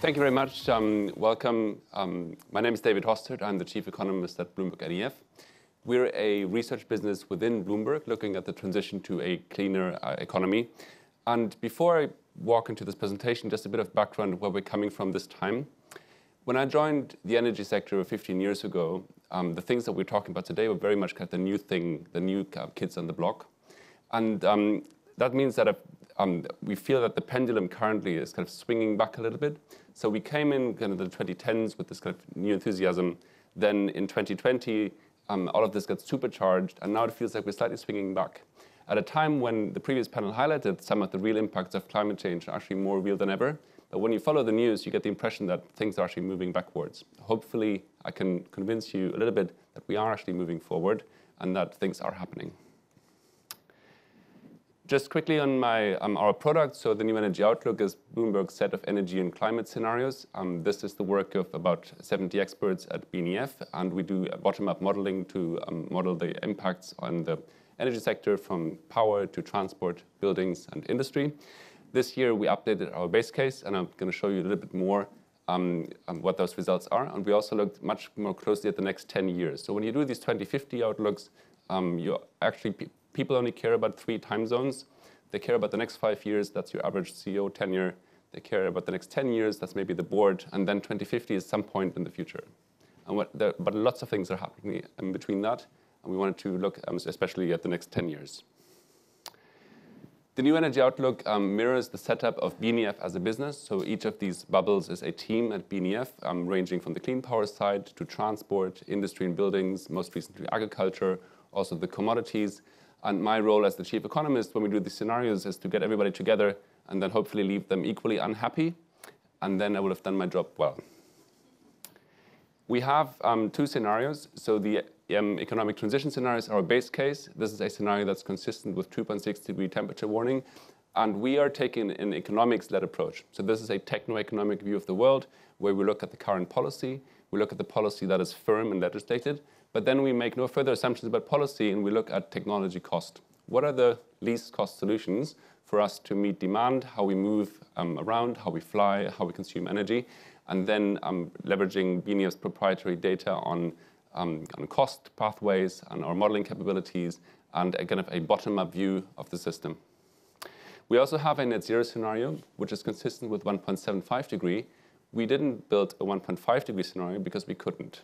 Thank you very much. Um, welcome. Um, my name is David Hostert. I'm the chief economist at Bloomberg NEF. We're a research business within Bloomberg looking at the transition to a cleaner uh, economy. And before I walk into this presentation, just a bit of background where we're coming from this time. When I joined the energy sector 15 years ago, um, the things that we're talking about today were very much kind of the new thing, the new uh, kids on the block. And um, that means that um, we feel that the pendulum currently is kind of swinging back a little bit. So we came in kind of the 2010s with this kind of new enthusiasm. Then in 2020, um, all of this got supercharged, and now it feels like we're slightly swinging back. At a time when the previous panel highlighted some of the real impacts of climate change are actually more real than ever, but when you follow the news, you get the impression that things are actually moving backwards. Hopefully, I can convince you a little bit that we are actually moving forward and that things are happening. Just quickly on my um, our product. So the New Energy Outlook is Bloomberg's set of energy and climate scenarios. Um, this is the work of about 70 experts at BNEF, and we do bottom-up modeling to um, model the impacts on the energy sector from power to transport, buildings, and industry. This year we updated our base case, and I'm going to show you a little bit more um, um, what those results are. And we also looked much more closely at the next 10 years. So when you do these 2050 outlooks, um, you actually people only care about three time zones. They care about the next five years, that's your average CEO tenure. They care about the next 10 years, that's maybe the board. And then 2050 is some point in the future. But lots of things are happening in between that. And we wanted to look um, especially at the next 10 years. The new energy outlook um, mirrors the setup of BNEF as a business. So each of these bubbles is a team at BNEF, um, ranging from the clean power side to transport, industry and buildings, most recently agriculture, also the commodities, and my role as the chief economist when we do these scenarios is to get everybody together and then hopefully leave them equally unhappy. And then I will have done my job well. We have um, two scenarios. So the um, economic transition scenarios are our base case. This is a scenario that's consistent with 2.6 degree temperature warning. And we are taking an economics-led approach. So this is a techno-economic view of the world where we look at the current policy, we look at the policy that is firm and legislated, but then we make no further assumptions about policy and we look at technology cost. What are the least cost solutions for us to meet demand, how we move um, around, how we fly, how we consume energy, and then um, leveraging BNEF's proprietary data on, um, on cost pathways and our modeling capabilities and a kind of a bottom-up view of the system. We also have a net zero scenario, which is consistent with 1.75 degree. We didn't build a 1.5 degree scenario because we couldn't.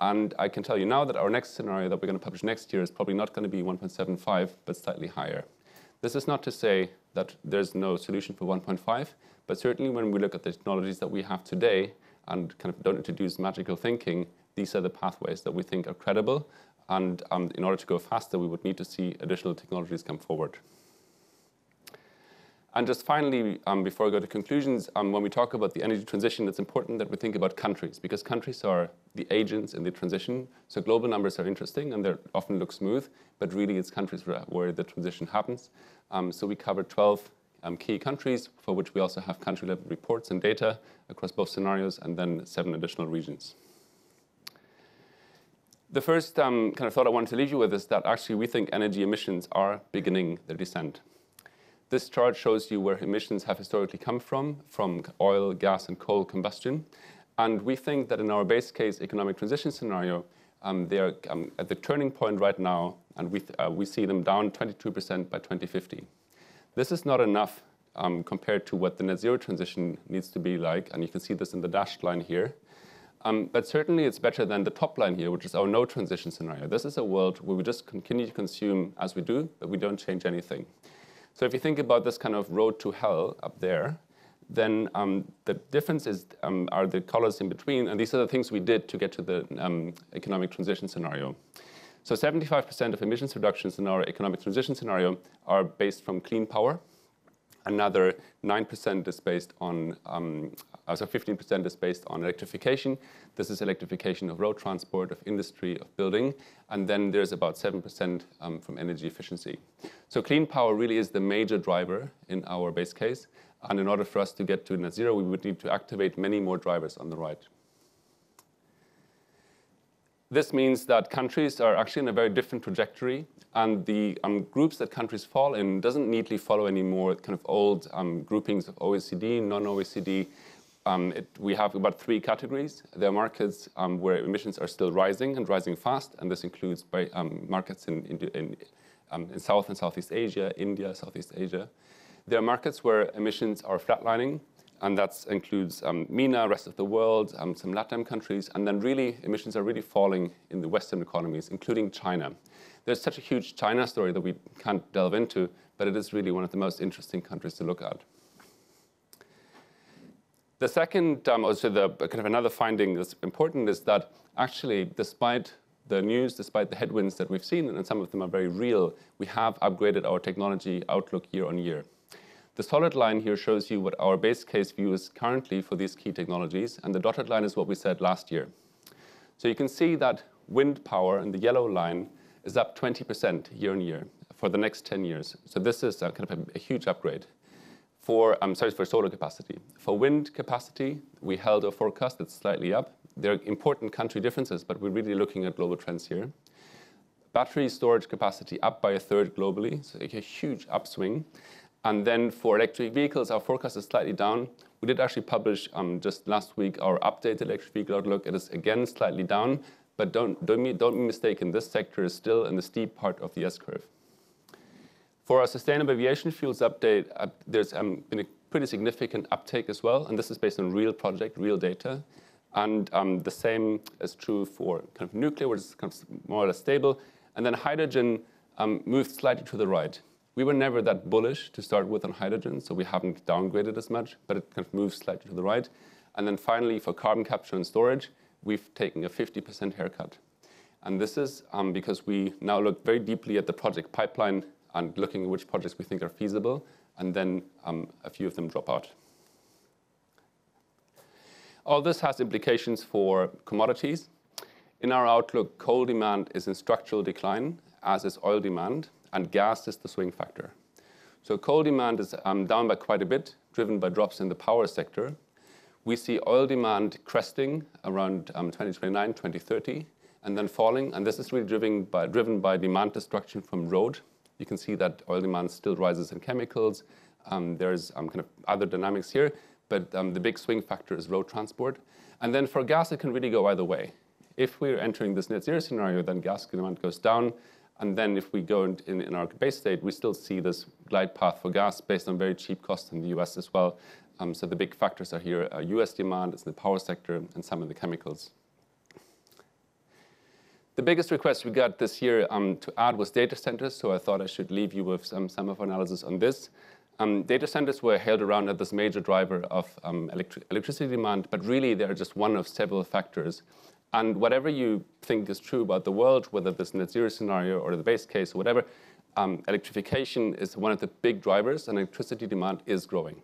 And I can tell you now that our next scenario that we're going to publish next year is probably not going to be 1.75, but slightly higher. This is not to say that there's no solution for 1.5, but certainly when we look at the technologies that we have today and kind of don't introduce magical thinking, these are the pathways that we think are credible. And um, in order to go faster, we would need to see additional technologies come forward. And just finally, um, before I go to conclusions, um, when we talk about the energy transition, it's important that we think about countries, because countries are the agents in the transition. So global numbers are interesting, and they often look smooth, but really it's countries where, the transition happens. Um, so we covered 12 um, key countries, for which we also have country-level reports and data across both scenarios, and then seven additional regions. The first um, kind of thought I wanted to leave you with is that actually we think energy emissions are beginning their descent. This chart shows you where emissions have historically come from, from oil, gas, and coal combustion. And we think that in our base case economic transition scenario, um, they are um, at the turning point right now, and we, uh, we see them down 22% by 2050. This is not enough um, compared to what the net zero transition needs to be like, and you can see this in the dashed line here. Um, but certainly it's better than the top line here, which is our no transition scenario. This is a world where we just continue to consume as we do, but we don't change anything. So if you think about this kind of road to hell up there, then um, the difference is, um, are the colors in between, and these are the things we did to get to the um, economic transition scenario. So 75% of emissions reductions in our economic transition scenario are based from clean power. Another 9% is based on, um, uh, so 15% is based on electrification. This is electrification of road transport, of industry, of building. And then there's about 7% um, from energy efficiency. So clean power really is the major driver in our base case. And in order for us to get to net zero, we would need to activate many more drivers on the right. This means that countries are actually in a very different trajectory, and the um, groups that countries fall in doesn't neatly follow any more kind of old um, groupings of OECD, non-OECD. um, we have about three categories. There are markets um, where emissions are still rising and rising fast, and this includes by, um, markets in, in, in, um, in, South and Southeast Asia, India, Southeast Asia. There are markets where emissions are flatlining, and that includes um, MENA, rest of the world, um, some Latin countries, and then really emissions are really falling in the Western economies, including China. There's such a huge China story that we can't delve into, but it is really one of the most interesting countries to look at. The second, um, also the kind of another finding that's important is that actually, despite the news, despite the headwinds that we've seen, and some of them are very real, we have upgraded our technology outlook year on year. The solid line here shows you what our base case view is currently for these key technologies, and the dotted line is what we said last year. So you can see that wind power in the yellow line is up 20% year on year for the next 10 years. So this is a kind of a, a huge upgrade for, I'm sorry, for solar capacity. For wind capacity, we held a forecast that's slightly up. There are important country differences, but we're really looking at global trends here. Battery storage capacity up by a third globally, so a huge upswing. And then for electric vehicles, our forecast is slightly down. We did actually publish um, just last week our updated electric vehicle outlook. It is again slightly down, but don't, don't, be, don't be mistaken, this sector is still in the steep part of the S-curve. For our sustainable aviation fuels update, uh, there's um, been a pretty significant uptake as well, and this is based on real project, real data. And um, the same is true for kind of nuclear, which is kind of more or less stable. And then hydrogen um, moved slightly to the right. We were never that bullish to start with on hydrogen, so we haven't downgraded as much, but it kind of moves slightly to the right. And then finally, for carbon capture and storage, we've taken a 50% haircut. And this is um, because we now look very deeply at the project pipeline and looking at which projects we think are feasible, and then um, a few of them drop out. All this has implications for commodities. In our outlook, coal demand is in structural decline, as is oil demand, and gas is the swing factor. So coal demand is um, down by quite a bit, driven by drops in the power sector. We see oil demand cresting around um, 2029, 2030, and then falling. And this is really driven by, driven by demand destruction from road you can see that oil demand still rises in chemicals. Um, there's um, kind of other dynamics here, but um, the big swing factor is road transport. And then for gas, it can really go either way. If we're entering this net zero scenario, then gas demand goes down. And then if we go in, in, in, our base state, we still see this glide path for gas based on very cheap costs in the US as well. Um, so the big factors are here uh, US demand, it's in the power sector, and some of the chemicals. The biggest request we got this year um, to add was data centers, so I thought I should leave you with some, some of our analysis on this. Um, data centers were held around as this major driver of um, electri electricity demand, but really they're just one of several factors. And whatever you think is true about the world, whether this net zero scenario or the base case or whatever, um, electrification is one of the big drivers and electricity demand is growing.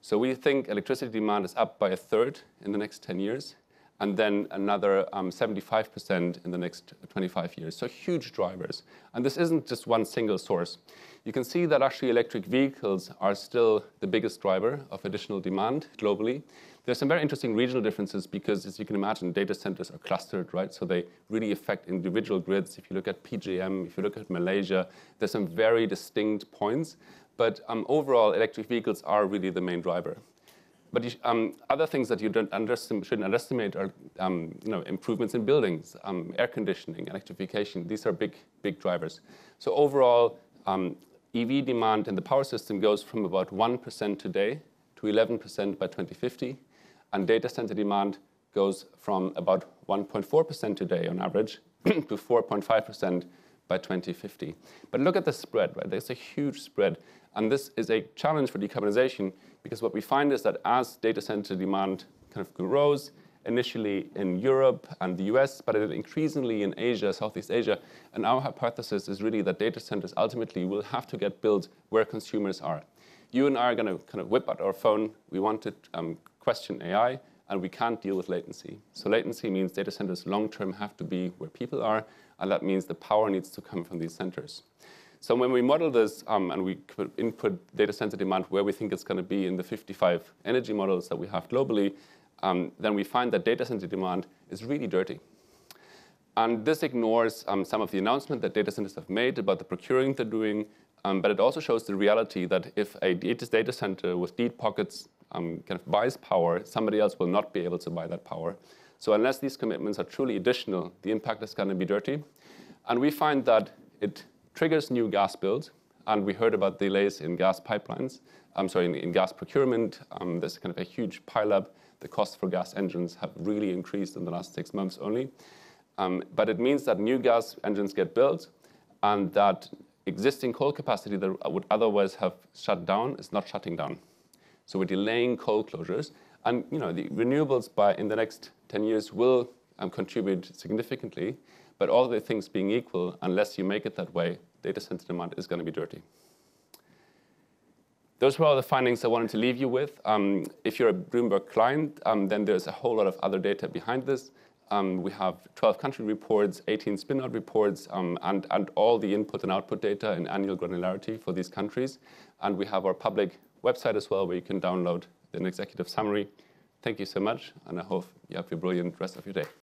So we think electricity demand is up by a third in the next 10 years and then another 75% um, in the next 25 years. So huge drivers. And this isn't just one single source. You can see that actually electric vehicles are still the biggest driver of additional demand globally. There's some very interesting regional differences because, as you can imagine, data centers are clustered, right? So they really affect individual grids. If you look at PJM, if you look at Malaysia, there's some very distinct points. But um, overall, electric vehicles are really the main driver. But um, other things that you don't underestimate, shouldn't underestimate are um, you know, improvements in buildings, um, air conditioning, electrification. These are big, big drivers. So overall, um, EV demand in the power system goes from about 1% today to 11% by 2050. And data center demand goes from about 1.4% today on average to 4.5% by 2050. But look at the spread, right? There's a huge spread. And this is a challenge for decarbonization because what we find is that as data center demand kind of grows, initially in Europe and the US, but increasingly in Asia, Southeast Asia. And our hypothesis is really that data centers ultimately will have to get built where consumers are. You and I are going to kind of whip out our phone. We want to um, question AI, and we can't deal with latency. So latency means data centers long-term have to be where people are, and that means the power needs to come from these centers. So when we model this um, and we input data center demand where we think it's going to be in the 55 energy models that we have globally, um, then we find that data center demand is really dirty. And this ignores um, some of the announcement that data centers have made about the procuring they're doing, um, but it also shows the reality that if a data center with deep pockets um, kind of buys power, somebody else will not be able to buy that power. So unless these commitments are truly additional, the impact is going to be dirty. And we find that it triggers new gas builds, and we heard about delays in gas pipelines. I'm sorry, in, in gas procurement. Um, there's kind of a huge pileup. The cost for gas engines have really increased in the last six months only. Um, but it means that new gas engines get built, and that existing coal capacity that would otherwise have shut down is not shutting down. So we're delaying coal closures. And you know, the renewables by in the next 10 years will um, contribute significantly, but all the things being equal, unless you make it that way, data center demand is going to be dirty. Those were all the findings I wanted to leave you with. Um, if you're a Bloomberg client, um, then there's a whole lot of other data behind this. Um, we have 12 country reports, 18 spin-out reports, um, and, and all the input and output data in annual granularity for these countries. And we have our public website as well, where you can download an executive summary. Thank you so much, and I hope you have a brilliant rest of your day.